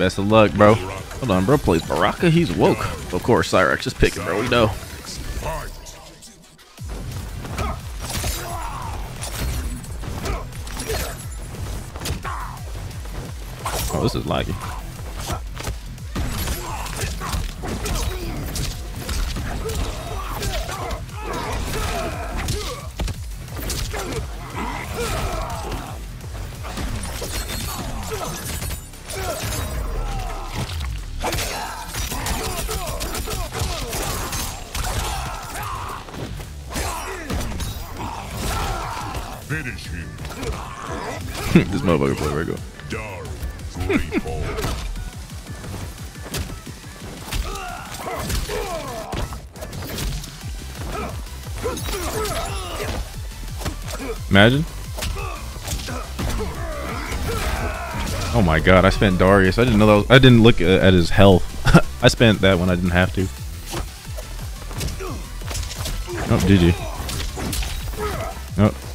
Best of luck, bro. Hold on, bro. Plays Baraka. He's woke. Of course, Cyrax. Just pick it, bro. We know. Oh, this is laggy. Motherfucker play. Imagine. Oh my god, I spent Darrius. I didn't know that was, I didn't look at, at his health. I spent that when I didn't have to. Oh, did you? Oh.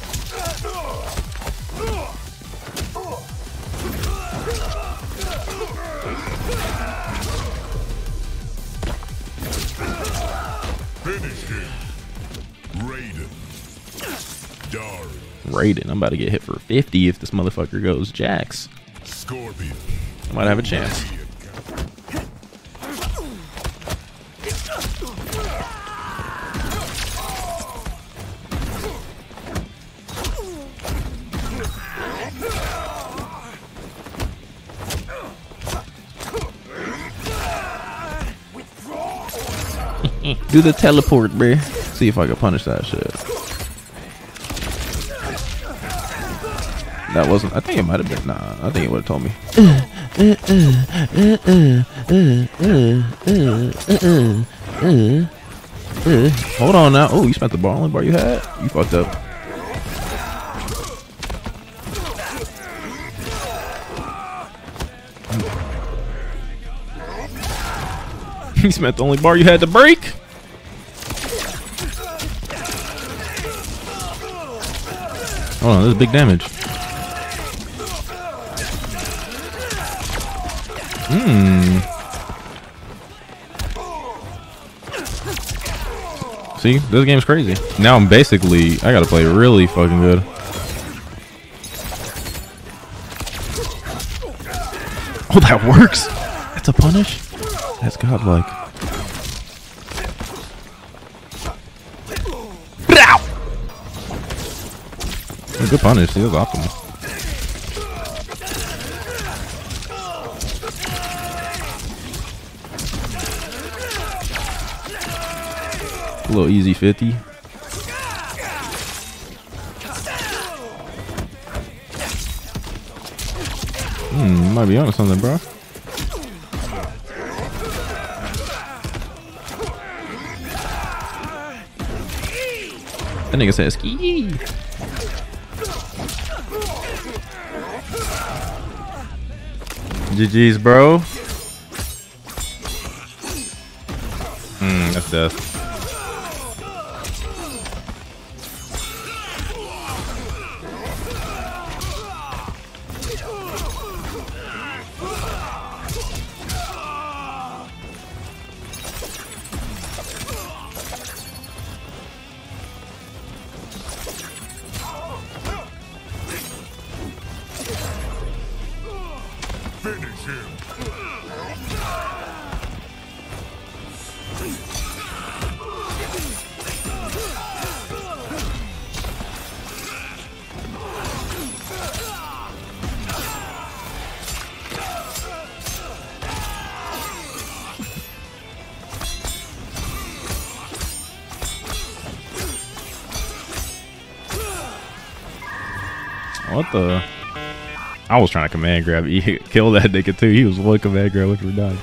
I'm about to get hit for 50 if this motherfucker goes Jax. Scorpion. I might have a chance. Do the teleport, bruh. See if I can punish that shit. That wasn't. I think it might have been. Nah, I think it would have told me. Hold on now. Oh, you spent the bar only bar you had. You fucked up. you spent the only bar you had to break. Hold on, this is big damage. Hmm. See, this game's crazy. Now I'm basically, I gotta play really fucking good. Oh, that works. That's a punish. That's godlike. Good punish. He was optimal. A little easy 50. Hmm, might be onto something, bro. That nigga says ski. GG's, bro. Hmm, that's death. What the? I was trying to command grab. He killed that nigga too. He was one command grab away from dying.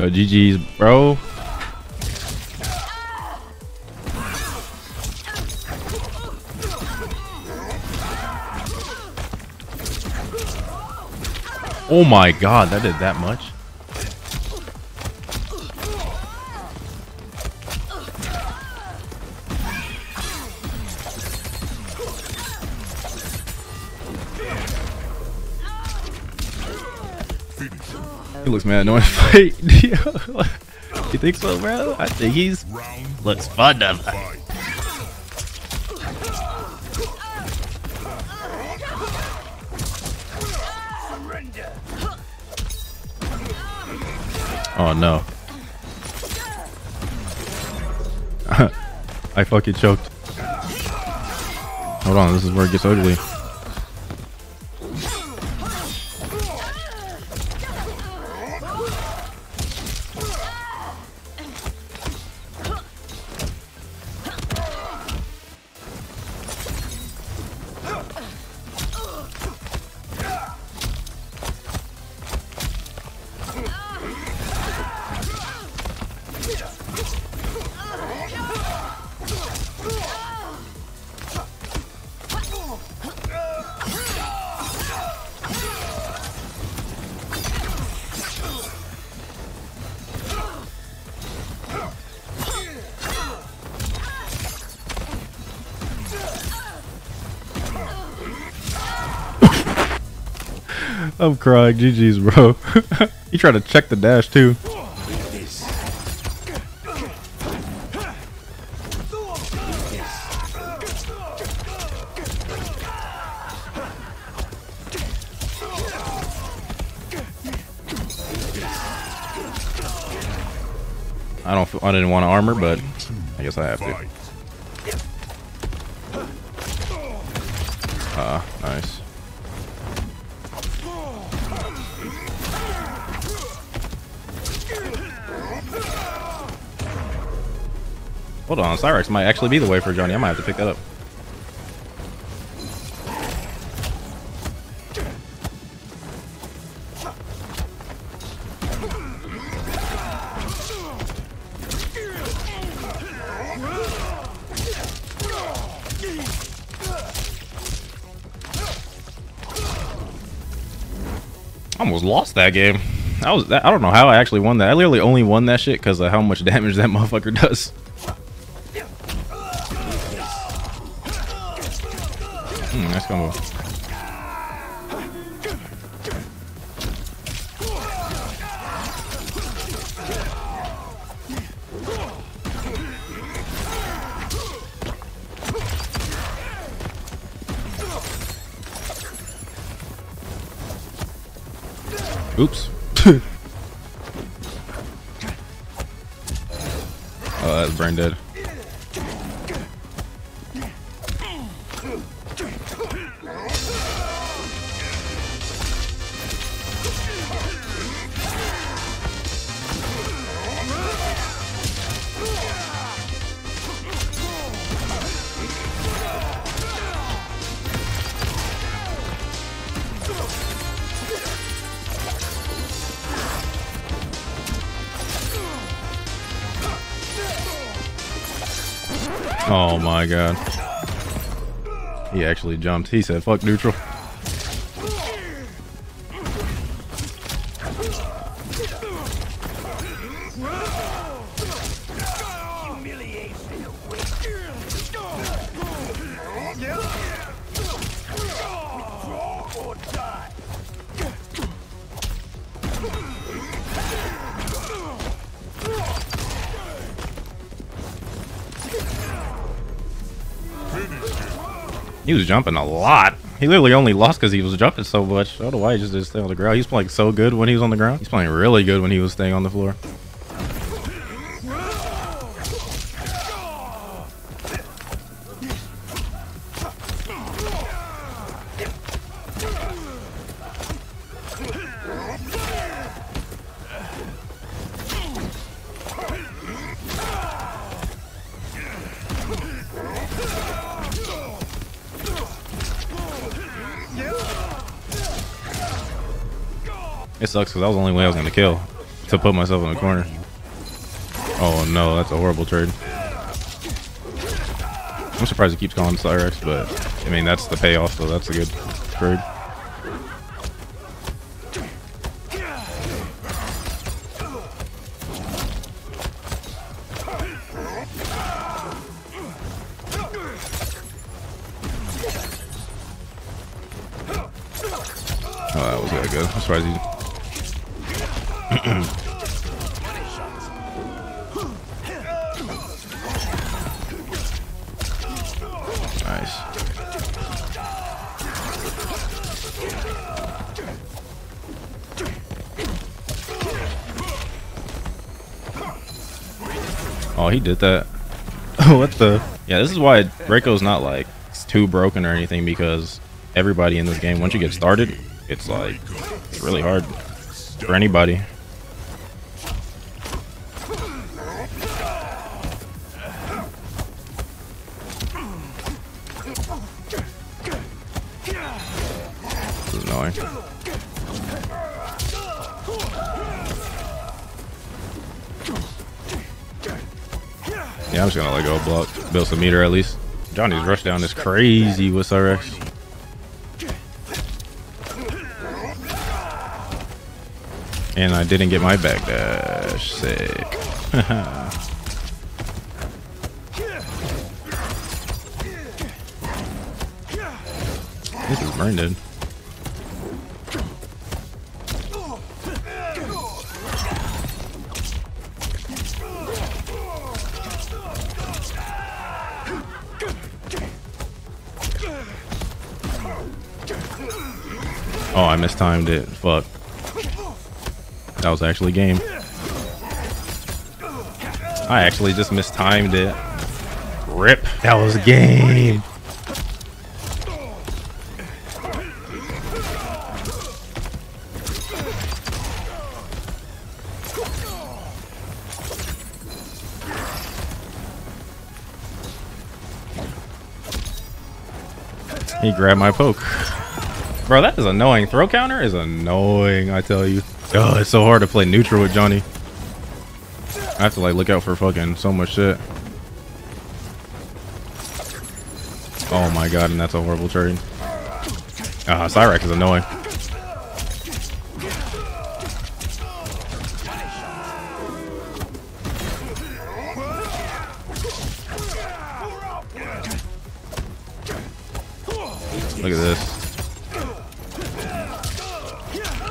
Yo, GG's, bro. Oh my god, that did that much? He looks mad knowing fight. you think so, bro? I think he's Looks fun to fight. Oh no. I fucking choked. Hold on, this is where it gets ugly. I'm crying. GG's, bro. he tried to check the dash too. I don't. I didn't want to armor, but I guess I have to. Hold on, Cyrax might actually be the way for Johnny. I might have to pick that up. Almost lost that game. I was I don't know how I actually won that. I literally only won that shit because of how much damage that motherfucker does. Nice combo. Oops. oh, that's brain dead. My god. He actually jumped. He said, fuck neutral. He was jumping a lot. He literally only lost because he was jumping so much. I don't know why he just didn't stay on the ground. He's playing so good when he was on the ground. He's playing really good when he was staying on the floor. Sucks because that was the only way I was going to kill. to put myself in the corner. Oh no, that's a horrible trade. I'm surprised he keeps calling Cyrax, but I mean that's the payoff, so that's a good trade. He did that. what the? Yeah, this is why Reiko's not like too broken or anything because everybody in this game, once you get started, it's like it's really hard for anybody. Yeah, I'm just gonna let go block. Build some meter at least. Johnny's rush down is crazy with Cyrax. And I didn't get my back dash. Sick. this is Brendan. Oh, I mistimed it. Fuck. That was actually game. I actually just mistimed it. Rip. That was game. He grabbed my poke. Bro, that is annoying. Throw counter is annoying, I tell you. Oh, it's so hard to play neutral with Johnny. I have to like look out for fucking so much shit. Oh my god, and that's a horrible trade. Ah, uh, Cyrax is annoying. Look at this.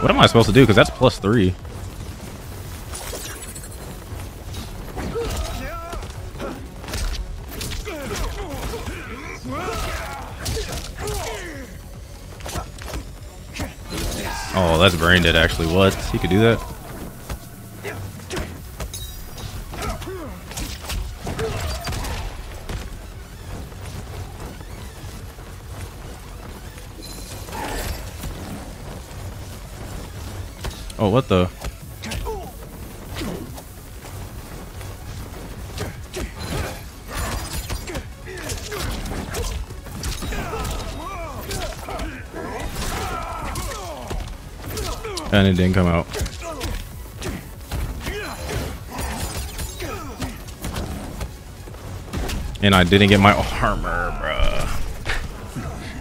What am I supposed to do? Because that's plus three. Oh, that's brain dead actually. What? He could do that? Oh, what the? And it didn't come out. And I didn't get my armor, bruh.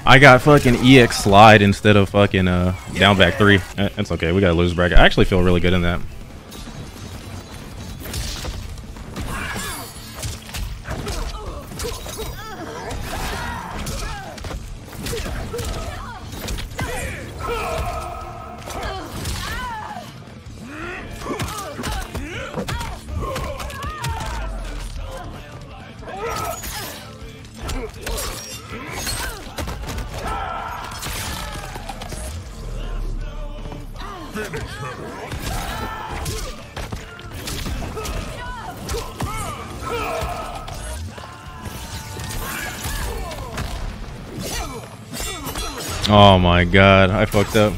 I got fucking EX slide instead of fucking uh down back three. That's okay. We got a lose bracket. I actually feel really good in that. Oh my god, I fucked up.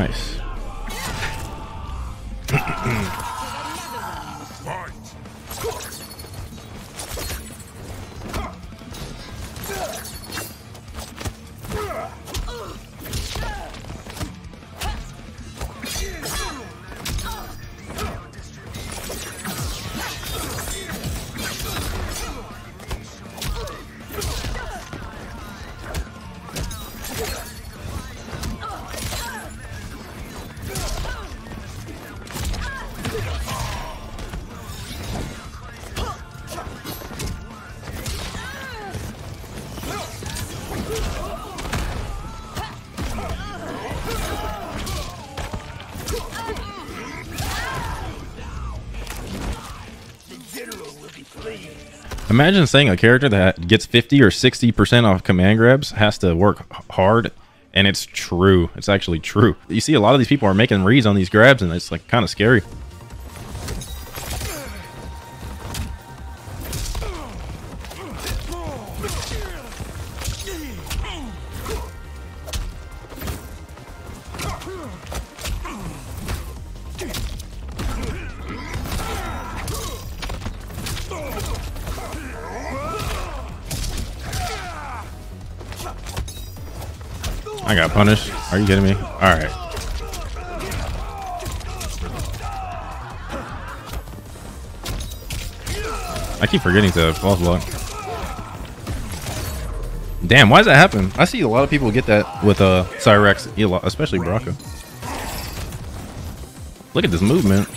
Nice. Imagine saying a character that gets 50 or 60% off command grabs has to work hard, and it's true. It's actually true. You see a lot of these people are making reads on these grabs, and it's like kind of scary. I got punished. Are you kidding me? All right. I keep forgetting to false block. Damn, why does that happen? I see a lot of people get that with uh Cyrax, especially Baraka. Look at this movement.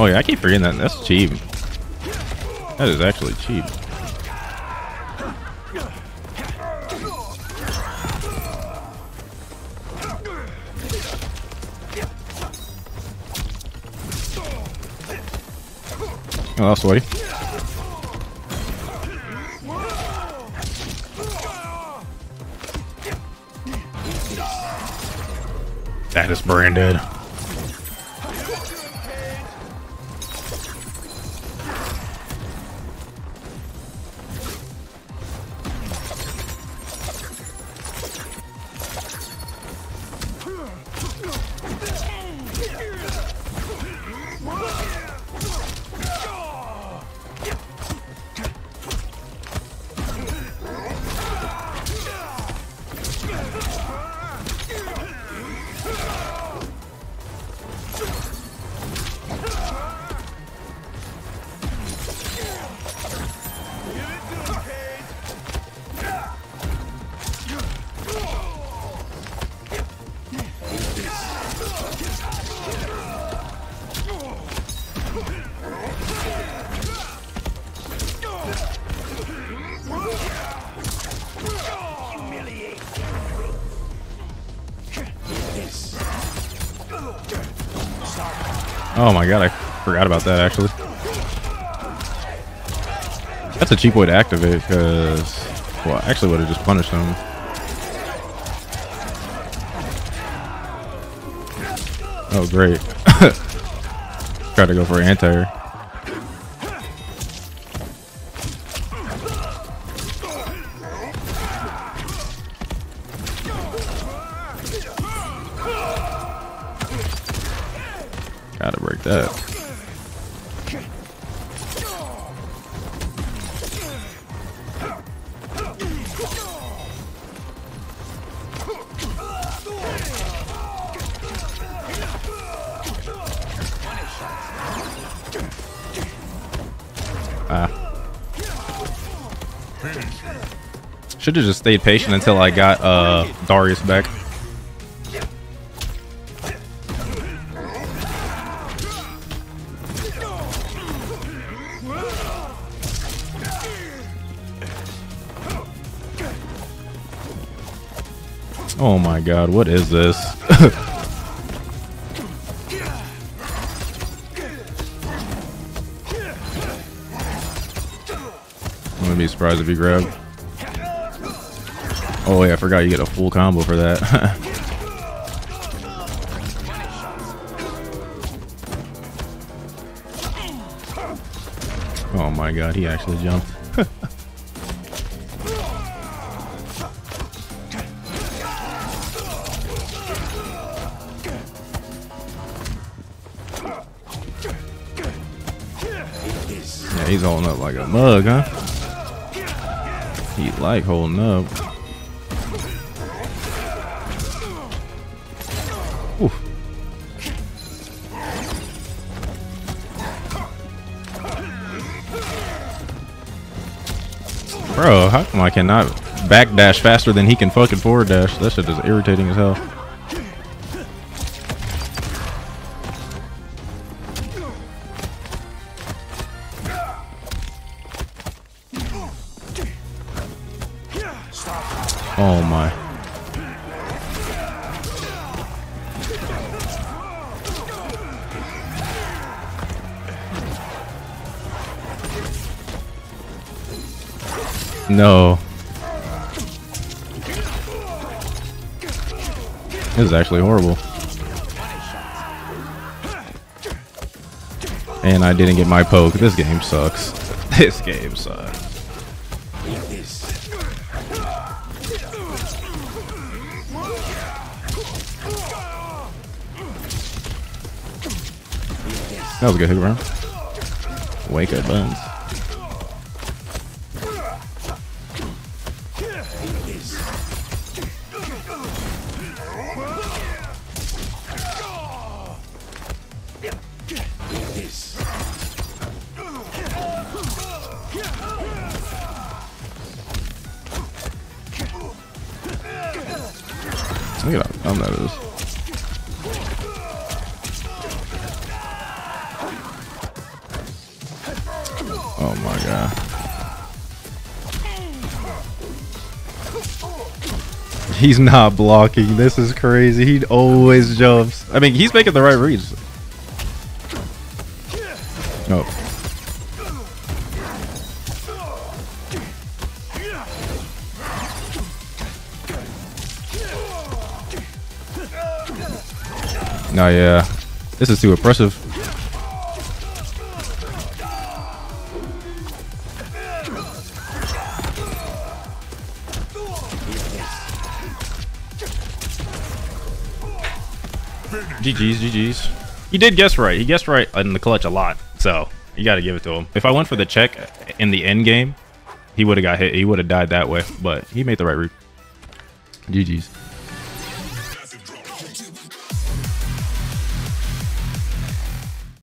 Oh yeah, I keep forgetting that. That's cheap. That is actually cheap. Oh, sweaty. That is branded. Oh my god, I forgot about that actually. That's a cheap way to activate because, well, I actually would have just punished him. Oh, great. Try to go for anti Ah. Should have just stayed patient until I got uh, Darrius back. Oh my god, what is this? surprised if you grab. Oh yeah, I forgot you get a full combo for that. oh my god, he actually jumped. Yeah, he's holding up like a mug, huh? He like holding up. Oof. Bro, how come I cannot backdash faster than he can fucking forward dash? That shit is irritating as hell. Oh my. No. This is actually horrible. And I didn't get my poke. This game sucks. This game sucks. That was a good hit round. Wake up buns. He's not blocking. This is crazy. He always jumps. I mean, he's making the right reads. Oh. No, yeah. This is too oppressive. GG's, GG's. He did guess right. He guessed right in the clutch a lot. So, you got to give it to him. If I went for the check in the end game, he would have got hit. He would have died that way. But he made the right route. GG's.